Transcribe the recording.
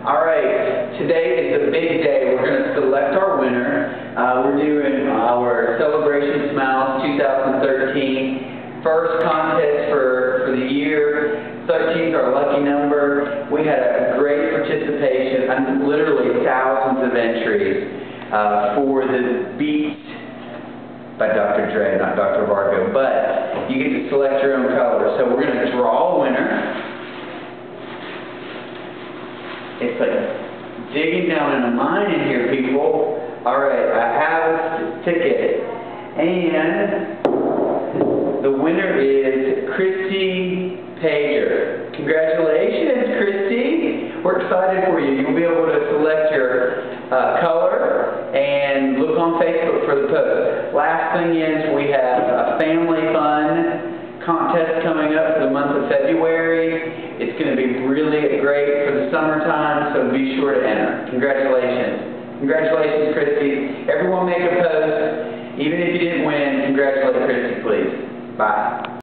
All right, today is the big day. We're going to select our winner. Uh, we're doing our Celebration Smiles 2013 first contest for, for the year. 13 is our lucky number. We had a great participation, um, literally thousands of entries uh, for the Beats by Dr. Dre, not Dr. Vargo, but you get to select your own color. So we're going to draw a winner. It's like digging down in a mine in here, people. All right, I have a ticket. And the winner is Christy Pager. Congratulations, Christy. We're excited for you. You'll be able to select your uh, color and look on Facebook for the post. Last thing is we have a family fun contest coming up for the month of February. Going to be really great for the summertime, so be sure to enter. Congratulations. Congratulations, Christy. Everyone make a post. Even if you didn't win, congratulate Christy, please. Bye.